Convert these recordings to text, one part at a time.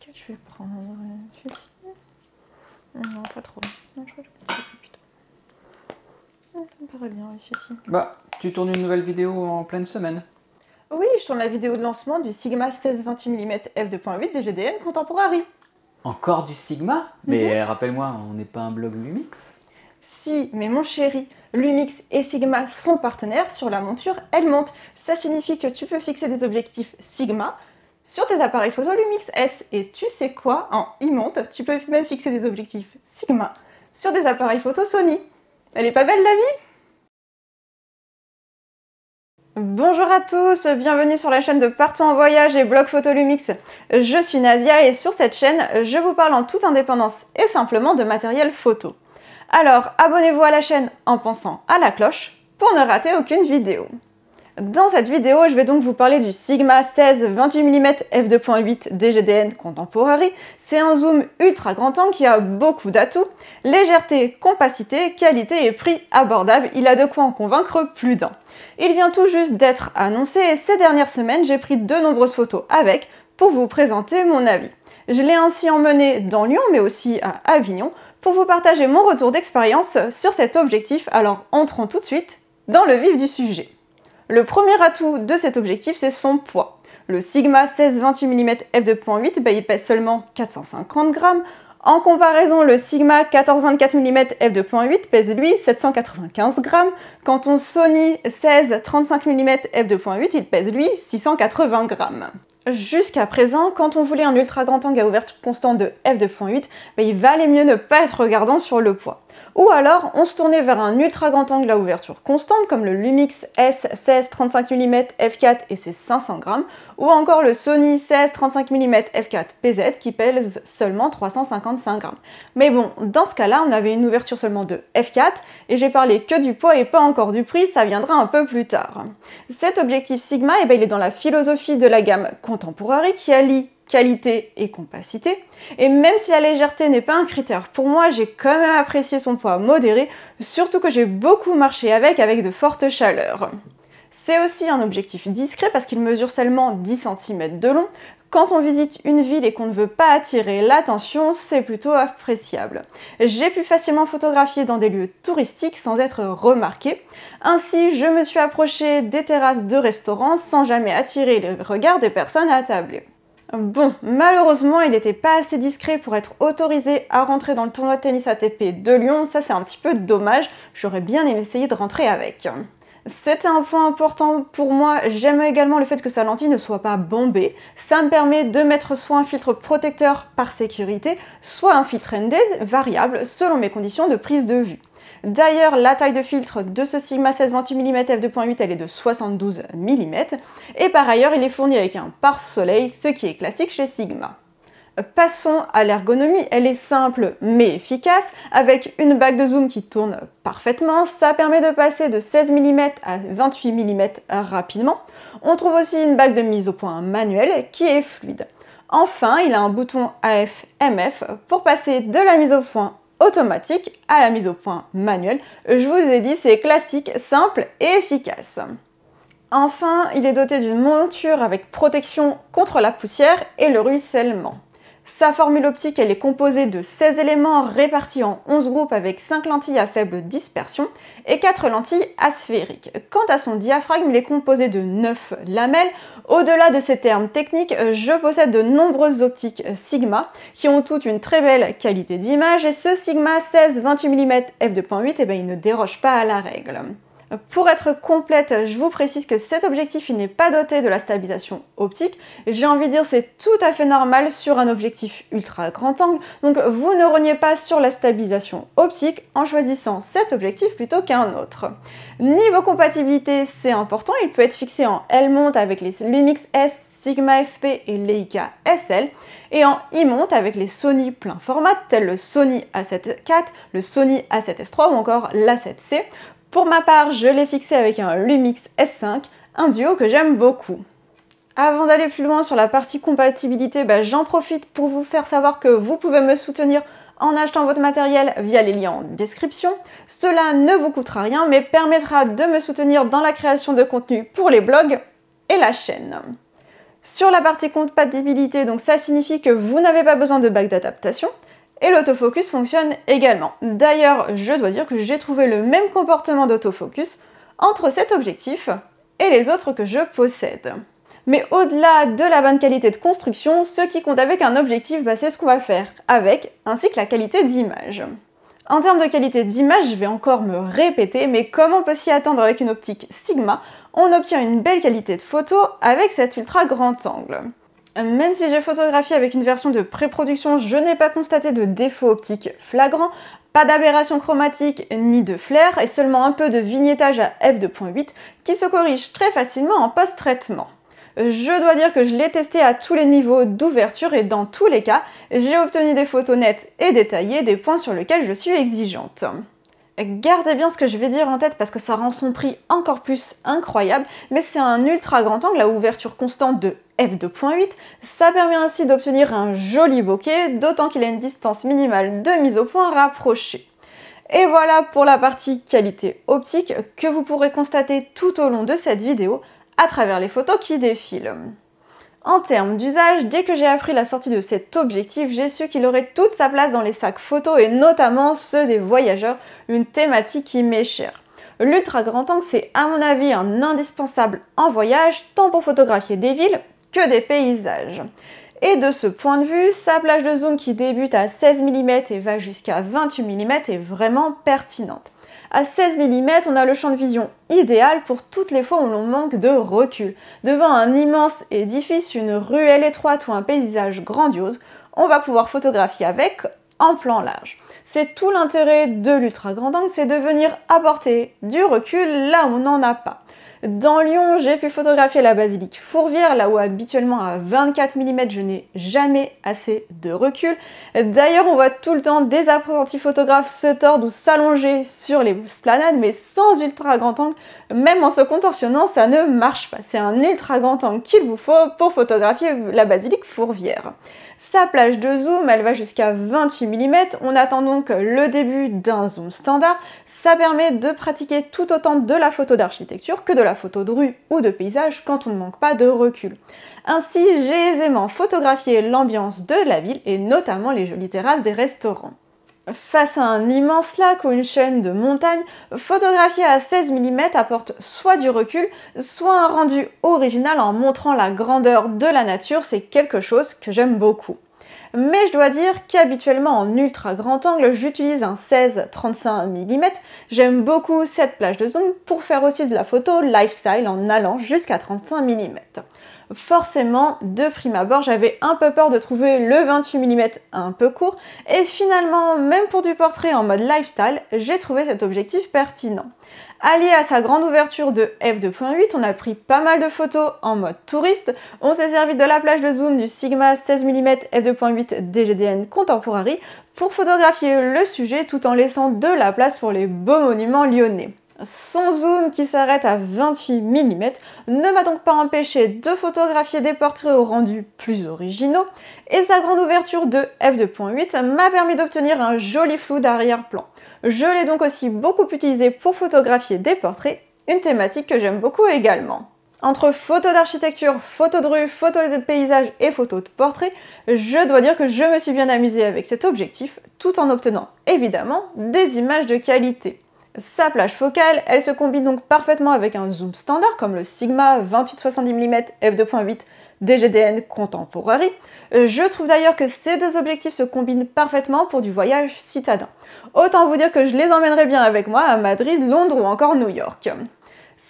Lequel je vais prendre Celui-ci Non, pas trop. Non, je crois que je vais celui-ci plutôt. Ah, ça me paraît bien, oui, celui-ci. Bah, tu tournes une nouvelle vidéo en pleine semaine. Oui, je tourne la vidéo de lancement du Sigma 16-28 mm f2.8 DGDN Contemporary. Encore du Sigma? Mais rappelle-moi, on n'est pas un blog Lumix? Si, mais mon chéri, Lumix et Sigma sont partenaires sur la monture Elle monte. Ça signifie que tu peux fixer des objectifs Sigma sur tes appareils photo Lumix S. Et tu sais quoi En e-monte, tu peux même fixer des objectifs Sigma sur des appareils photo Sony. Elle est pas belle la vie? Bonjour à tous, bienvenue sur la chaîne de Partout en voyage et blog photo Lumix. Je suis Nadia et sur cette chaîne, je vous parle en toute indépendance et simplement de matériel photo. Alors, abonnez-vous à la chaîne en pensant à la cloche pour ne rater aucune vidéo. Dans cette vidéo, je vais donc vous parler du Sigma 16 28 mm f2.8 DGDN Contemporary. C'est un zoom ultra grand angle qui a beaucoup d'atouts. Légèreté, compacité, qualité et prix abordable, il a de quoi en convaincre plus d'un. Il vient tout juste d'être annoncé et ces dernières semaines, j'ai pris de nombreuses photos avec pour vous présenter mon avis. Je l'ai ainsi emmené dans Lyon mais aussi à Avignon pour vous partager mon retour d'expérience sur cet objectif. Alors entrons tout de suite dans le vif du sujet. Le premier atout de cet objectif, c'est son poids. Le Sigma 16-28 mm f2.8, il pèse seulement 450 grammes. En comparaison, le Sigma 14-24 mm f2.8 pèse lui 795 grammes. Quant au Sony 16-35 mm f2.8, il pèse lui 680 grammes. Jusqu'à présent, quand on voulait un ultra grand angle à ouverture constante de f2.8, il valait mieux ne pas être regardant sur le poids. Ou alors, on se tournait vers un ultra grand angle à ouverture constante comme le Lumix S16 35 mm f4 et ses 500 grammes, ou encore le Sony 16 35 mm f4 PZ qui pèse seulement 355 grammes. Mais bon, dans ce cas-là, on avait une ouverture seulement de f4 et j'ai parlé que du poids et pas encore du prix, ça viendra un peu plus tard. Cet objectif Sigma, eh ben, il est dans la philosophie de la gamme Contemporary qui allie qualité et compacité. Et même si la légèreté n'est pas un critère pour moi, j'ai quand même apprécié son poids modéré, surtout que j'ai beaucoup marché avec avec de fortes chaleurs. C'est aussi un objectif discret parce qu'il mesure seulement 10 cm de long. Quand on visite une ville et qu'on ne veut pas attirer l'attention, c'est plutôt appréciable. J'ai pu facilement photographier dans des lieux touristiques sans être remarqué. Ainsi, je me suis approchée des terrasses de restaurants sans jamais attirer le regard des personnes attablées. Bon, malheureusement, il n'était pas assez discret pour être autorisé à rentrer dans le tournoi de tennis ATP de Lyon. Ça, c'est un petit peu dommage. J'aurais bien aimé essayer de rentrer avec. C'était un point important pour moi. J'aime également le fait que sa lentille ne soit pas bombée. Ça me permet de mettre soit un filtre protecteur par sécurité, soit un filtre ND variable selon mes conditions de prise de vue. D'ailleurs, la taille de filtre de ce Sigma 16-28 mm f2.8, elle est de 72 mm. Et par ailleurs, il est fourni avec un pare-soleil, ce qui est classique chez Sigma. Passons à l'ergonomie, elle est simple mais efficace, avec une bague de zoom qui tourne parfaitement, ça permet de passer de 16 mm à 28 mm rapidement. On trouve aussi une bague de mise au point manuelle qui est fluide. Enfin, il a un bouton AF-MF pour passer de la mise au point automatique à la mise au point manuelle. Je vous ai dit, c'est classique, simple et efficace. Enfin, il est doté d'une monture avec protection contre la poussière et le ruissellement. Sa formule optique, elle est composée de 16 éléments répartis en 11 groupes avec 5 lentilles à faible dispersion et 4 lentilles asphériques. Quant à son diaphragme, il est composé de 9 lamelles. Au-delà de ces termes techniques, je possède de nombreuses optiques Sigma qui ont toutes une très belle qualité d'image et ce Sigma 16 28 mm f2.8, eh ben, il ne déroge pas à la règle. Pour être complète, je vous précise que cet objectif n'est pas doté de la stabilisation optique. J'ai envie de dire c'est tout à fait normal sur un objectif ultra grand angle, donc vous ne reniez pas sur la stabilisation optique en choisissant cet objectif plutôt qu'un autre. Niveau compatibilité, c'est important, il peut être fixé en L-mount avec les Lumix S Sigma FP et Leica SL, et en e-mount avec les Sony plein format tels le Sony A7 IV, le Sony A7S3 ou encore l'A7C pour ma part, je l'ai fixé avec un Lumix S5, un duo que j'aime beaucoup. Avant d'aller plus loin sur la partie compatibilité, bah, j'en profite pour vous faire savoir que vous pouvez me soutenir en achetant votre matériel via les liens en description. Cela ne vous coûtera rien mais permettra de me soutenir dans la création de contenu pour les blogs et la chaîne. Sur la partie compatibilité, donc ça signifie que vous n'avez pas besoin de bac d'adaptation. Et l'autofocus fonctionne également. D'ailleurs, je dois dire que j'ai trouvé le même comportement d'autofocus entre cet objectif et les autres que je possède. Mais au-delà de la bonne qualité de construction, ce qui compte avec un objectif, bah, c'est ce qu'on va faire avec, ainsi que la qualité d'image. En termes de qualité d'image, je vais encore me répéter, mais comme on peut s'y attendre avec une optique Sigma, on obtient une belle qualité de photo avec cet ultra grand angle. Même si j'ai photographié avec une version de pré-production, je n'ai pas constaté de défaut optique flagrant, pas d'aberration chromatique ni de flair, et seulement un peu de vignettage à f2.8 qui se corrige très facilement en post-traitement. Je dois dire que je l'ai testé à tous les niveaux d'ouverture et dans tous les cas, j'ai obtenu des photos nettes et détaillées, des points sur lesquels je suis exigeante. Gardez bien ce que je vais dire en tête parce que ça rend son prix encore plus incroyable, mais c'est un ultra grand angle à ouverture constante de f2.8. Ça permet ainsi d'obtenir un joli bokeh, d'autant qu'il a une distance minimale de mise au point rapprochée. Et voilà pour la partie qualité optique que vous pourrez constater tout au long de cette vidéo à travers les photos qui défilent. En termes d'usage, dès que j'ai appris la sortie de cet objectif, j'ai su qu'il aurait toute sa place dans les sacs photos et notamment ceux des voyageurs, une thématique qui m'est chère. L'ultra grand angle, c'est à mon avis un indispensable en voyage, tant pour photographier des villes que des paysages. Et de ce point de vue, sa plage de zoom qui débute à 16 mm et va jusqu'à 28 mm est vraiment pertinente. À 16 mm, on a le champ de vision idéal pour toutes les fois où l'on manque de recul. Devant un immense édifice, une ruelle étroite ou un paysage grandiose, on va pouvoir photographier avec en plan large. C'est tout l'intérêt de l'ultra grand angle, c'est de venir apporter du recul là où on n'en a pas. Dans Lyon, j'ai pu photographier la basilique Fourvière, là où habituellement à 24 mm je n'ai jamais assez de recul. D'ailleurs, on voit tout le temps des apprentis photographes se tordre ou s'allonger sur les splanades, mais sans ultra grand angle. Même en se contorsionnant, ça ne marche pas. C'est un ultra grand angle qu'il vous faut pour photographier la basilique Fourvière. Sa plage de zoom, elle va jusqu'à 28 mm. On attend donc le début d'un zoom standard. Ça permet de pratiquer tout autant de la photo d'architecture que de la photo de rue ou de paysage quand on ne manque pas de recul. Ainsi, j'ai aisément photographié l'ambiance de la ville et notamment les jolies terrasses des restaurants. Face à un immense lac ou une chaîne de montagnes, photographier à 16 mm apporte soit du recul, soit un rendu original en montrant la grandeur de la nature, c'est quelque chose que j'aime beaucoup. Mais je dois dire qu'habituellement en ultra grand angle, j'utilise un 16-35 mm. J'aime beaucoup cette plage de zoom pour faire aussi de la photo lifestyle en allant jusqu'à 35 mm forcément, de prime abord, j'avais un peu peur de trouver le 28 mm un peu court, et finalement, même pour du portrait en mode lifestyle, j'ai trouvé cet objectif pertinent. Allié à sa grande ouverture de f2.8, on a pris pas mal de photos en mode touriste. On s'est servi de la plage de zoom du Sigma 16 mm f2.8 DGDN Contemporary pour photographier le sujet tout en laissant de la place pour les beaux monuments lyonnais. Son zoom qui s'arrête à 28 mm ne m'a donc pas empêché de photographier des portraits au rendu plus originaux et sa grande ouverture de f2.8 m'a permis d'obtenir un joli flou d'arrière-plan. Je l'ai donc aussi beaucoup utilisé pour photographier des portraits, une thématique que j'aime beaucoup également. Entre photos d'architecture, photos de rue, photos de paysage et photos de portrait, je dois dire que je me suis bien amusée avec cet objectif tout en obtenant évidemment des images de qualité. Sa plage focale, elle se combine donc parfaitement avec un zoom standard comme le Sigma 28-70 mm f2.8 DGDN Contemporary. Euh, je trouve d'ailleurs que ces deux objectifs se combinent parfaitement pour du voyage citadin. Autant vous dire que je les emmènerai bien avec moi à Madrid, Londres ou encore New York.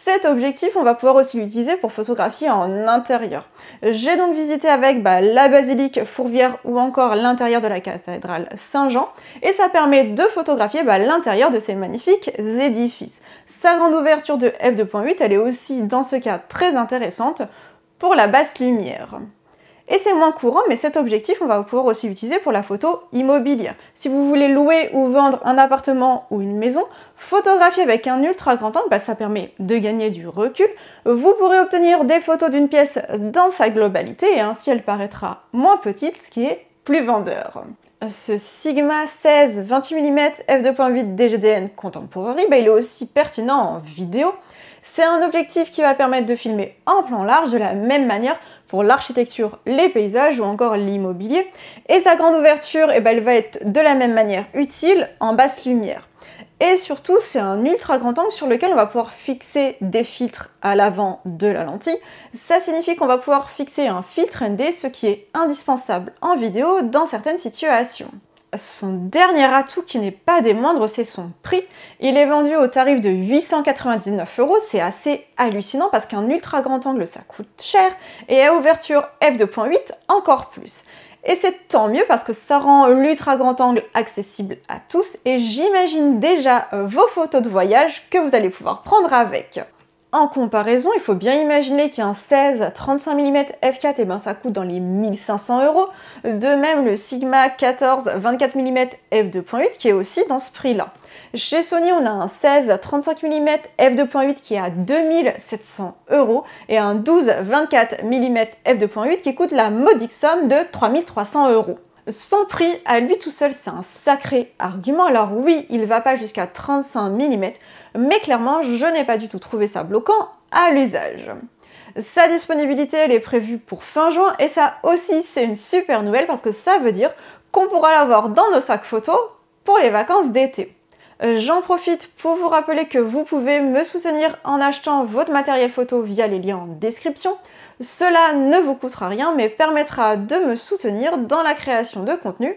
Cet objectif, on va pouvoir aussi l'utiliser pour photographier en intérieur. J'ai donc visité avec bah, la basilique Fourvière ou encore l'intérieur de la cathédrale Saint-Jean et ça permet de photographier bah, l'intérieur de ces magnifiques édifices. Sa grande ouverture de f2.8, elle est aussi dans ce cas très intéressante pour la basse lumière. Et c'est moins courant, mais cet objectif, on va pouvoir aussi l'utiliser pour la photo immobilière. Si vous voulez louer ou vendre un appartement ou une maison, photographier avec un ultra grand angle, bah, ça permet de gagner du recul. Vous pourrez obtenir des photos d'une pièce dans sa globalité et ainsi elle paraîtra moins petite, ce qui est plus vendeur. Ce Sigma 16 28 mm f2.8 DGDN Contemporary, bah, il est aussi pertinent en vidéo. C'est un objectif qui va permettre de filmer en plan large de la même manière pour l'architecture, les paysages ou encore l'immobilier. Et sa grande ouverture, eh ben, elle va être de la même manière utile en basse lumière. Et surtout, c'est un ultra grand angle sur lequel on va pouvoir fixer des filtres à l'avant de la lentille. Ça signifie qu'on va pouvoir fixer un filtre ND, ce qui est indispensable en vidéo dans certaines situations. Son dernier atout qui n'est pas des moindres, c'est son prix. Il est vendu au tarif de 899 euros. C'est assez hallucinant parce qu'un ultra grand angle ça coûte cher et à ouverture f2.8 encore plus. Et c'est tant mieux parce que ça rend l'ultra grand angle accessible à tous et j'imagine déjà vos photos de voyage que vous allez pouvoir prendre avec. En comparaison, il faut bien imaginer qu'un 16 35 mm f4, et ben ça coûte dans les 1500 euros. De même, le Sigma 14 24 mm f2.8 qui est aussi dans ce prix-là. Chez Sony, on a un 16 35 mm f2.8 qui est à 2700 euros et un 12 24 mm f2.8 qui coûte la modique somme de 3300 euros. Son prix à lui tout seul, c'est un sacré argument. Alors oui, il va pas jusqu'à 35 mm, mais clairement, je n'ai pas du tout trouvé ça bloquant à l'usage. Sa disponibilité, elle est prévue pour fin juin et ça aussi, c'est une super nouvelle parce que ça veut dire qu'on pourra l'avoir dans nos sacs photos pour les vacances d'été. J'en profite pour vous rappeler que vous pouvez me soutenir en achetant votre matériel photo via les liens en description. Cela ne vous coûtera rien mais permettra de me soutenir dans la création de contenu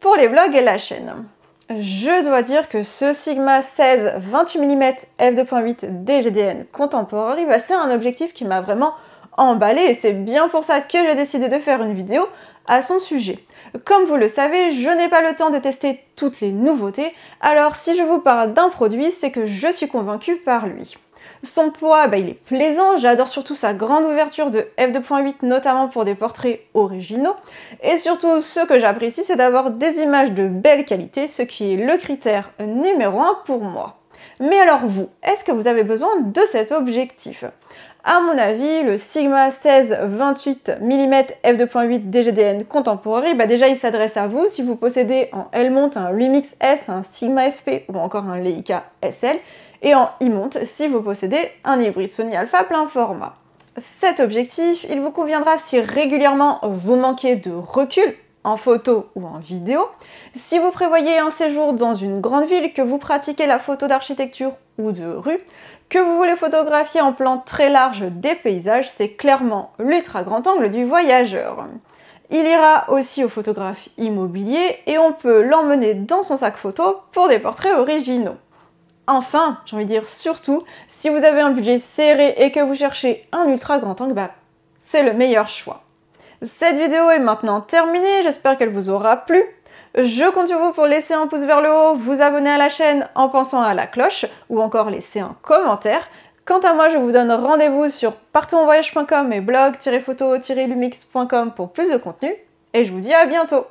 pour les vlogs et la chaîne. Je dois dire que ce Sigma 16 28 mm f2.8 DGDN Contemporary, bah, c'est un objectif qui m'a vraiment emballé et c'est bien pour ça que j'ai décidé de faire une vidéo à son sujet. Comme vous le savez, je n'ai pas le temps de tester toutes les nouveautés, alors si je vous parle d'un produit, c'est que je suis convaincue par lui. Son poids, bah, il est plaisant, j'adore surtout sa grande ouverture de f2.8, notamment pour des portraits originaux. Et surtout, ce que j'apprécie, c'est d'avoir des images de belle qualité, ce qui est le critère numéro 1 pour moi. Mais alors vous, est-ce que vous avez besoin de cet objectif? À mon avis, le Sigma 16 28 mm f2.8 DGDN Contemporary, bah déjà il s'adresse à vous si vous possédez en L-mount un Lumix S, un Sigma FP ou encore un Leica SL, et en e-mount si vous possédez un hybride Sony Alpha plein format. Cet objectif, il vous conviendra si régulièrement vous manquez de recul en photo ou en vidéo, si vous prévoyez un séjour dans une grande ville, que vous pratiquez la photo d'architecture ou de rue, que vous voulez photographier en plan très large des paysages, c'est clairement l'ultra grand angle du voyageur. Il ira aussi au photographe immobilier et on peut l'emmener dans son sac photo pour des portraits originaux. Enfin, j'ai envie de dire surtout, si vous avez un budget serré et que vous cherchez un ultra grand angle, bah, c'est le meilleur choix. Cette vidéo est maintenant terminée, j'espère qu'elle vous aura plu. Je compte sur vous pour laisser un pouce vers le haut, vous abonner à la chaîne en pensant à la cloche ou encore laisser un commentaire. Quant à moi, je vous donne rendez-vous sur partonsvoyage.com et blog-photo-lumix.com pour plus de contenu et je vous dis à bientôt